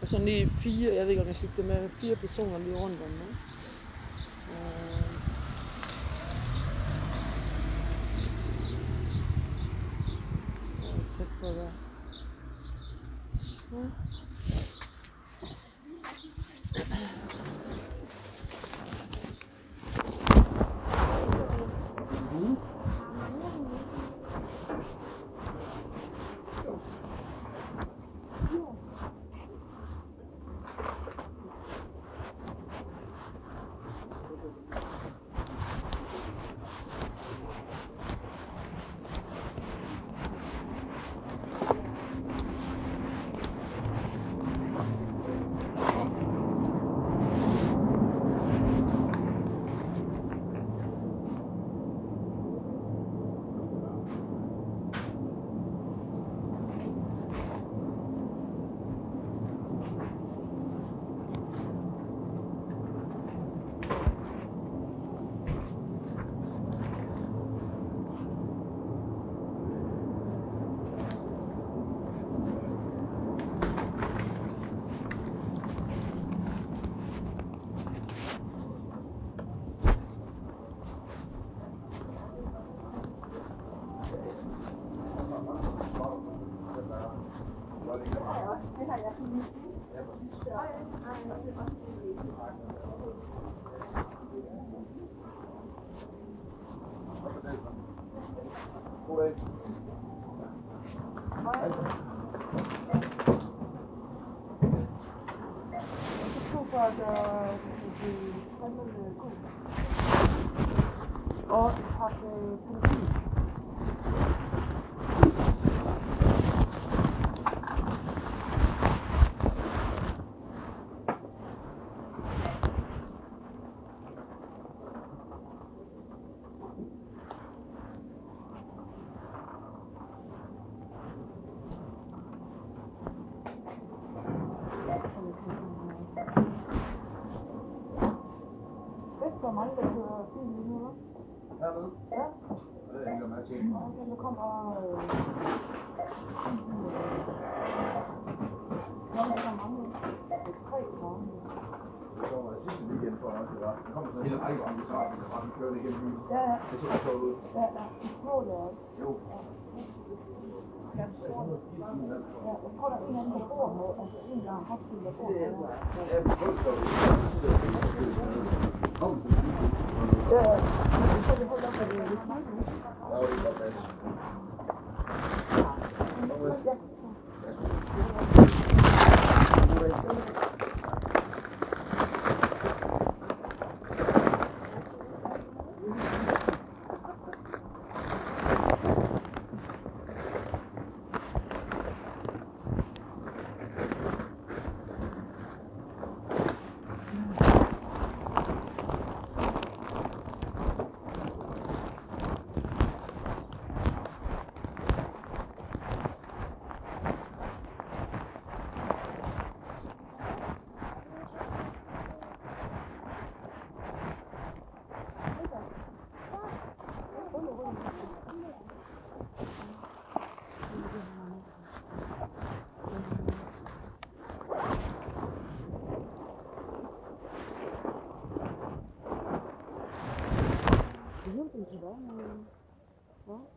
Og så lige fire, jeg ved ikke om jeg fik det med, fire personer lige rundt om mig. Så... Jeg er tæt på der. Så. 我也不知道 for mange, der kører bil lige nu, hva'? Hernede? Ja, Det er jeg ikke med til. okay, nu kommer... Øh... Nå, der er mange. Det er tre mange. Det så var sidste weekend, tror jeg også, det var. Der kom sådan en hel række om det, så vi bare kørte igennem byen. Ja, ja, Det så så ud. ja, ja. De små der også. Jo. Ja, jeg tror, der er en anden, der bor med, altså en, der har haft en, der bor med. Ja, vi prøvede så. Kom, så Ja, ja. Jeg tror, det holdt op, Det er